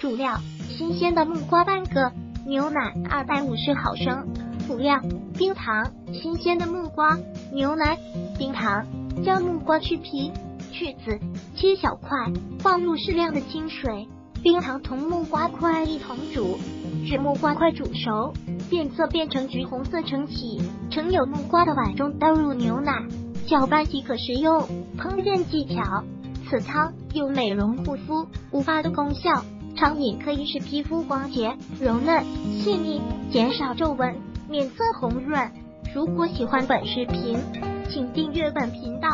主料：新鲜的木瓜半个，牛奶二百五十毫升。辅料：冰糖、新鲜的木瓜、牛奶、冰糖。将木瓜去皮、去籽，切小块，放入适量的清水，冰糖同木瓜块一同煮，至木瓜块煮熟，变色变成橘红色盛起，盛有木瓜的碗中倒入牛奶，搅拌即可食用。烹饪技巧：此汤有美容护肤、护发的功效，常饮可以使皮肤光洁、柔嫩、细腻，减少皱纹，面色红润。如果喜欢本视频，请订阅本频道。